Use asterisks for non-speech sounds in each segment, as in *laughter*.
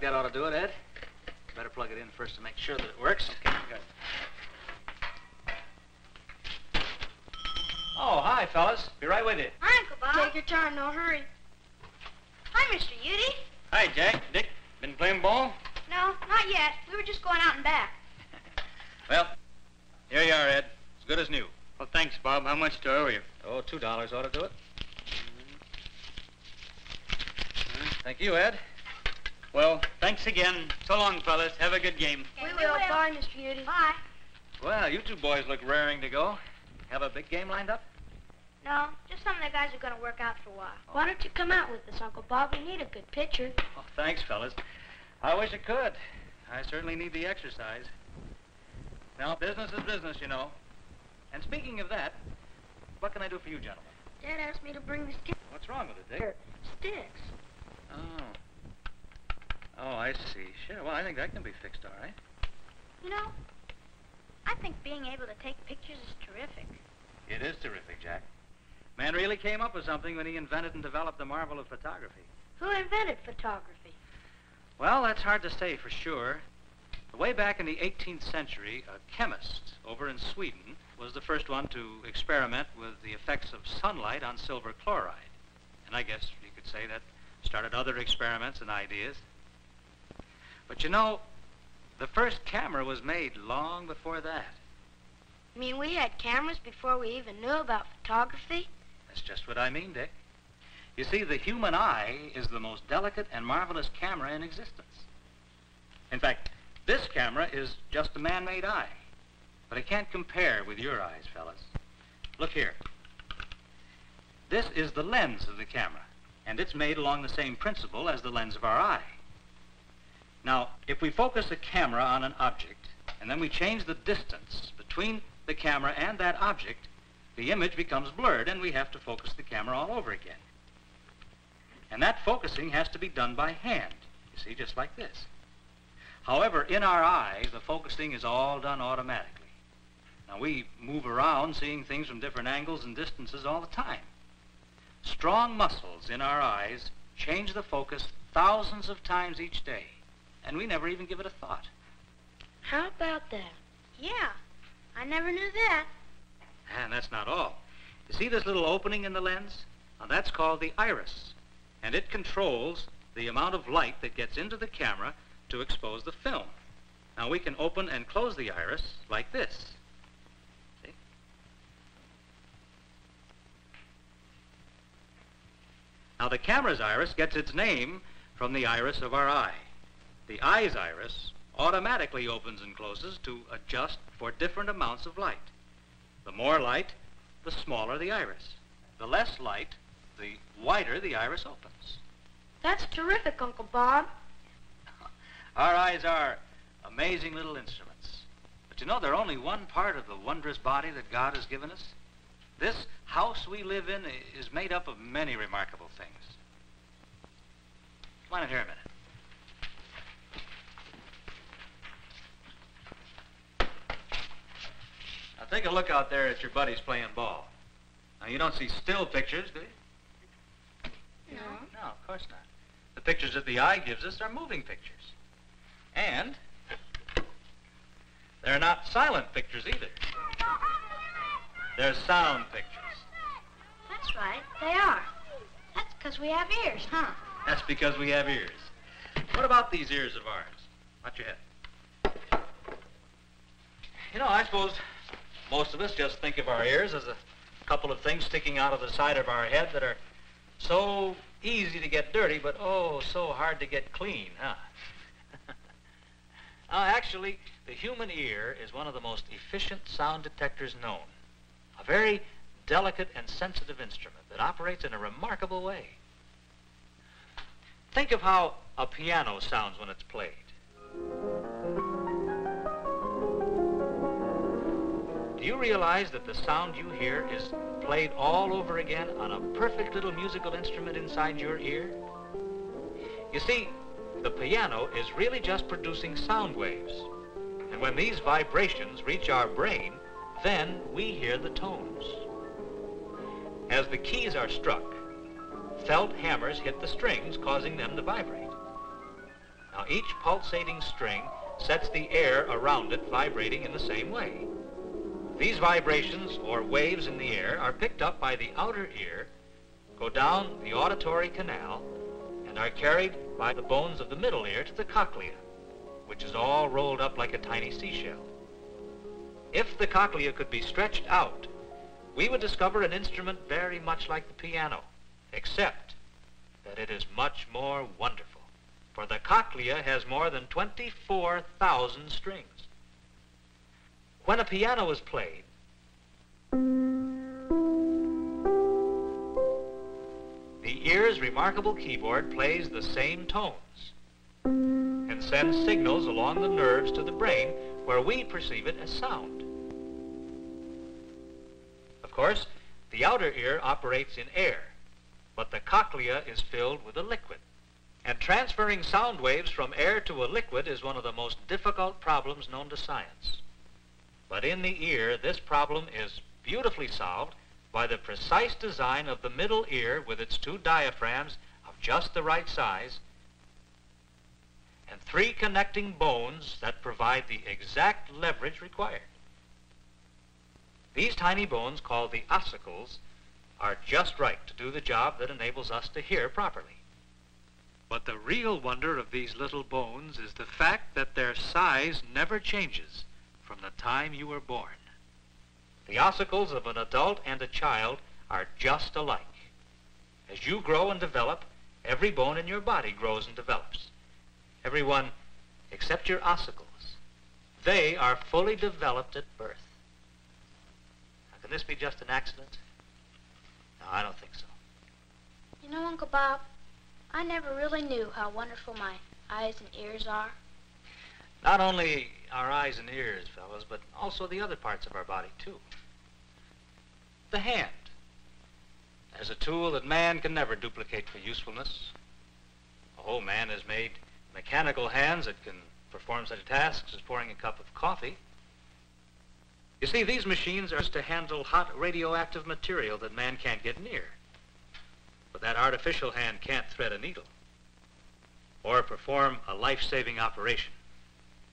to do it, Ed. Better plug it in first to make sure that it works. Okay, good. Oh, hi, fellas. Be right with you. Hi, Uncle Bob. Take your time, no hurry. Hi, Mr. Udy. Hi, Jack. Dick. Been playing ball? No, not yet. We were just going out and back. *laughs* Well, here you are, Ed. As good as new. Well, thanks, Bob. How much do I owe you? Oh, two dollars ought to do it. Mm-hmm. Mm-hmm. Thank you, Ed. Well, thanks again. So long, fellas. Have a good game. We we will. will. Bye, Mr. Udy. Bye. Well, you two boys look raring to go. Have a big game lined up? No, just some of the guys are going to work out for a while. Why don't you come out with us, Uncle Bob? We need a good pitcher. Oh, thanks, fellas. I wish I could. I certainly need the exercise. Now, business is business, you know. And speaking of that, what can I do for you, gentlemen? Dad asked me to bring the sticks. What's wrong with it, Dick? Sticks. Oh. Oh, I see. Sure. Well, I think that can be fixed all right. You know, I think being able to take pictures is terrific. It is terrific, Jack. Man really came up with something when he invented and developed the marvel of photography. Who invented photography? Well, that's hard to say for sure. Way back in the 18th century, a chemist over in Sweden was the first one to experiment with the effects of sunlight on silver chloride. And I guess you could say that started other experiments and ideas. But you know, the first camera was made long before that. You mean we had cameras before we even knew about photography? That's just what I mean, Dick. You see, the human eye is the most delicate and marvelous camera in existence. In fact, this camera is just a man-made eye. But it can't compare with your eyes, fellas. Look here. This is the lens of the camera, and it's made along the same principle as the lens of our eye. Now, if we focus a camera on an object, and then we change the distance between the camera and that object, the image becomes blurred and we have to focus the camera all over again. And that focusing has to be done by hand, you see, just like this. However, in our eye, the focusing is all done automatically. Now, we move around seeing things from different angles and distances all the time. Strong muscles in our eyes change the focus thousands of times each day, and we never even give it a thought. How about that? Yeah, I never knew that. And that's not all. You see this little opening in the lens? Now, that's called the iris. And it controls the amount of light that gets into the camera to expose the film. Now, we can open and close the iris like this. See? Now, the camera's iris gets its name from the iris of our eye. The eye's iris automatically opens and closes to adjust for different amounts of light. The more light, the smaller the iris. The less light, the wider the iris opens. That's terrific, Uncle Bob. *laughs* Our eyes are amazing little instruments. But you know, they're only one part of the wondrous body that God has given us. This house we live in is made up of many remarkable things. Come on in here a minute. Take a look out there at your buddies playing ball. Now you don't see still pictures, do you? No. No, of course not. The pictures that the eye gives us are moving pictures. And they're not silent pictures either. They're sound pictures. That's right, they are. That's because we have ears, huh? That's because we have ears. What about these ears of ours? Watch your head. You know, I suppose most of us just think of our ears as a couple of things sticking out of the side of our head that are so easy to get dirty, but oh, so hard to get clean, huh? *laughs* Uh, actually, the human ear is one of the most efficient sound detectors known. A very delicate and sensitive instrument that operates in a remarkable way. Think of how a piano sounds when it's played. Do you realize that the sound you hear is played all over again on a perfect little musical instrument inside your ear? You see, the piano is really just producing sound waves. And when these vibrations reach our brain, then we hear the tones. As the keys are struck, felt hammers hit the strings, causing them to vibrate. Now, each pulsating string sets the air around it vibrating in the same way. These vibrations, or waves in the air, are picked up by the outer ear, go down the auditory canal, and are carried by the bones of the middle ear to the cochlea, which is all rolled up like a tiny seashell. If the cochlea could be stretched out, we would discover an instrument very much like the piano, except that it is much more wonderful, for the cochlea has more than 24,000 strings. When a piano is played, the ear's remarkable keyboard plays the same tones and sends signals along the nerves to the brain where we perceive it as sound. Of course, the outer ear operates in air, but the cochlea is filled with a liquid. And transferring sound waves from air to a liquid is one of the most difficult problems known to science. But in the ear, this problem is beautifully solved by the precise design of the middle ear with its two diaphragms of just the right size and three connecting bones that provide the exact leverage required. These tiny bones, called the ossicles, are just right to do the job that enables us to hear properly. But the real wonder of these little bones is the fact that their size never changes from the time you were born. The ossicles of an adult and a child are just alike. As you grow and develop, every bone in your body grows and develops. Everyone except your ossicles. They are fully developed at birth. Now, can this be just an accident? No, I don't think so. You know, Uncle Bob, I never really knew how wonderful my eyes and ears are. Not only our eyes and ears, fellows, but also the other parts of our body, too. The hand. There's a tool that man can never duplicate for usefulness. Whole man has made mechanical hands that can perform such tasks as pouring a cup of coffee. You see, these machines are used to handle hot radioactive material that man can't get near. But that artificial hand can't thread a needle, or perform a life-saving operation,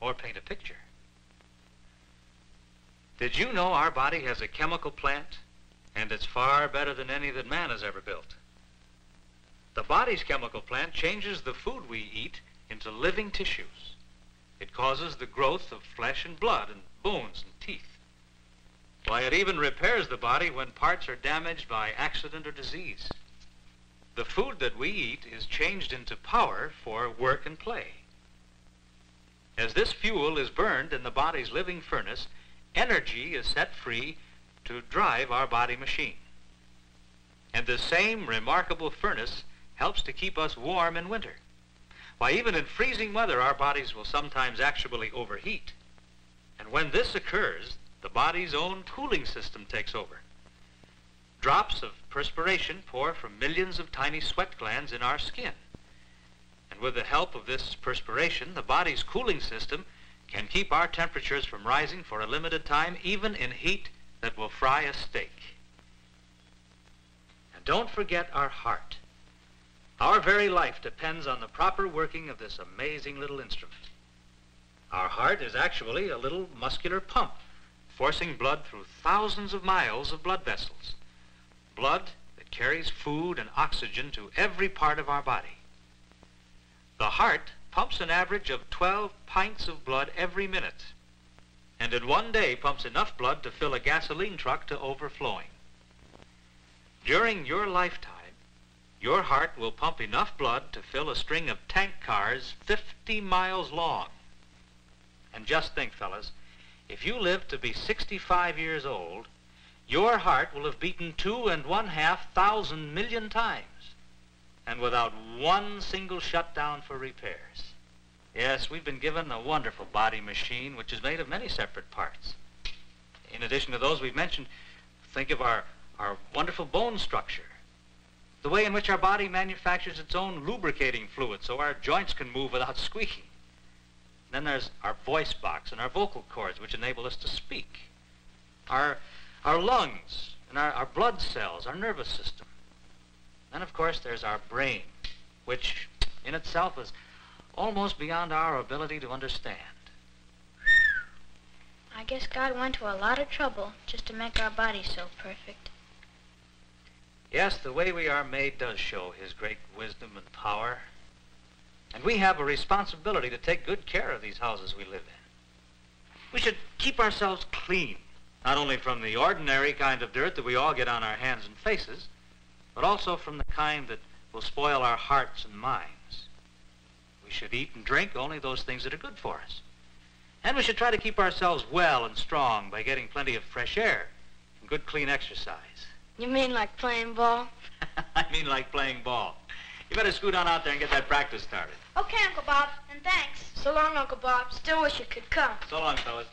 or paint a picture. Did you know our body has a chemical plant, and it's far better than any that man has ever built? The body's chemical plant changes the food we eat into living tissues. It causes the growth of flesh and blood and bones and teeth. Why, it even repairs the body when parts are damaged by accident or disease. The food that we eat is changed into power for work and play. As this fuel is burned in the body's living furnace, energy is set free to drive our body machine. And the same remarkable furnace helps to keep us warm in winter. Why, even in freezing weather, our bodies will sometimes actually overheat. And when this occurs, the body's own cooling system takes over. Drops of perspiration pour from millions of tiny sweat glands in our skin. With the help of this perspiration, the body's cooling system can keep our temperatures from rising for a limited time, even in heat that will fry a steak. And don't forget our heart. Our very life depends on the proper working of this amazing little instrument. Our heart is actually a little muscular pump, forcing blood through thousands of miles of blood vessels. Blood that carries food and oxygen to every part of our body. The heart pumps an average of 12 pints of blood every minute, and in one day pumps enough blood to fill a gasoline truck to overflowing. During your lifetime, your heart will pump enough blood to fill a string of tank cars 50 miles long. And just think, fellas, if you live to be 65 years old, your heart will have beaten two and one half thousand million times, and without one single shutdown for repairs. Yes, we've been given a wonderful body machine, which is made of many separate parts. In addition to those we've mentioned, think of our, our wonderful bone structure the way in which our body manufactures its own lubricating fluid so our joints can move without squeaking. Then there's our voice box and our vocal cords, which enable us to speak. Our, our lungs and our, our blood cells, our nervous system. Then, of course, there's our brain, which in itself is almost beyond our ability to understand. I guess God went to a lot of trouble just to make our bodies so perfect. Yes, the way we are made does show his great wisdom and power. And we have a responsibility to take good care of these houses we live in. We should keep ourselves clean, not only from the ordinary kind of dirt that we all get on our hands and faces, but also from the kind that will spoil our hearts and minds. We should eat and drink only those things that are good for us. And we should try to keep ourselves well and strong by getting plenty of fresh air and good clean exercise. You mean like playing ball? *laughs* I mean like playing ball. You better scoot on out there and get that practice started. Okay, Uncle Bob, and thanks. So long, Uncle Bob. Still wish you could come. So long, fellas.